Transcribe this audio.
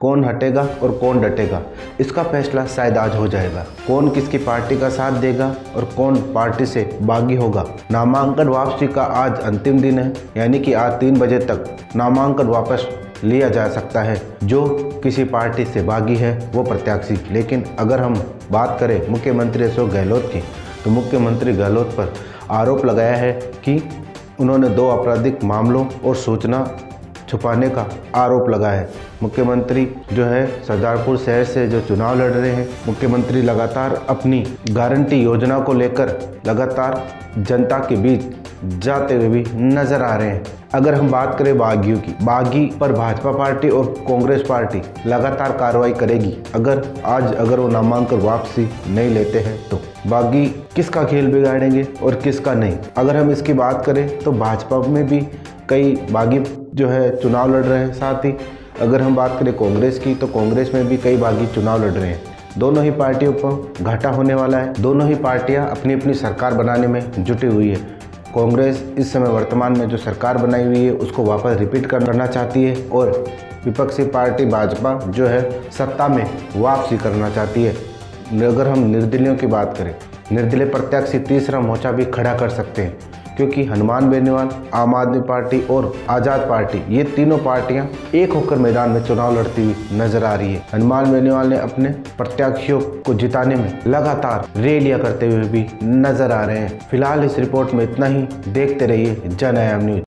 कौन हटेगा और कौन डटेगा? इसका फैसला शायद आज हो जाएगा। कौन किसकी पार्टी का साथ देगा और कौन पार्टी से बागी होगा? नामांकन वापसी का आज अंतिम दिन है, यानी कि आज तीन बजे तक नामांकन वापस लिया जा सकता है। जो किसी पार्टी से बागी है, वो प्रत्याशी। लेकिन अगर हम बात करें मुख्यमंत्री अशोक गहलोत की तो मुख्यमंत्री गहलोत पर आरोप लगाया है कि उन्होंने दो आपराधिक मामलों और सूचना छुपाने का आरोप लगा है। मुख्यमंत्री जो है, सरदारपुर शहर से जो चुनाव लड़ रहे हैं, मुख्यमंत्री लगातार अपनी गारंटी योजना को लेकर लगातार जनता के बीच जाते हुए भी नज़र आ रहे हैं। अगर हम बात करें बागियों की, बागी पर भाजपा पार्टी और कांग्रेस पार्टी लगातार कार्रवाई करेगी। अगर आज अगर वो नामांकन वापसी नहीं लेते हैं तो बागी किसका खेल बिगाड़ेंगे और किसका नहीं? अगर हम इसकी बात करें तो भाजपा में भी कई बागी जो है चुनाव लड़ रहे हैं। साथ ही अगर हम बात करें कांग्रेस की तो कांग्रेस में भी कई बागी चुनाव लड़ रहे हैं। दोनों ही पार्टियों पर घाटा होने वाला है। दोनों ही पार्टियाँ अपनी अपनी सरकार बनाने में जुटी हुई है। कांग्रेस इस समय वर्तमान में जो सरकार बनाई हुई है, उसको वापस रिपीट करना चाहती है और विपक्षी पार्टी भाजपा जो है सत्ता में वापसी करना चाहती है। अगर हम निर्दलियों की बात करें, निर्दलीय प्रत्याशी तीसरा मोर्चा भी खड़ा कर सकते हैं। क्योंकि हनुमान बेनीवाल, आम आदमी पार्टी और आज़ाद पार्टी, ये तीनों पार्टियाँ एक होकर मैदान में चुनाव लड़ती हुई नज़र आ रही है। हनुमान बेनीवाल ने अपने प्रत्याशियों को जिताने में लगातार रैलियाँ करते हुए भी नज़र आ रहे हैं। फ़िलहाल इस रिपोर्ट में इतना ही। देखते रहिए जन आयाम न्यूज़।